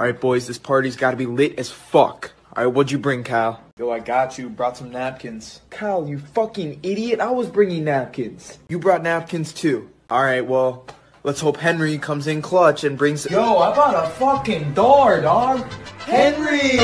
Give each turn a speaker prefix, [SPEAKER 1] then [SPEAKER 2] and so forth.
[SPEAKER 1] Alright, boys, this party's gotta be lit as fuck. Alright, what'd you bring, Kyle?
[SPEAKER 2] Yo, I got you. Brought some napkins.
[SPEAKER 1] Kyle, you fucking idiot. I was bringing napkins. You brought napkins too. Alright, well, let's hope Henry comes in clutch and brings.
[SPEAKER 2] Yo, I bought a fucking door, dog. Henry!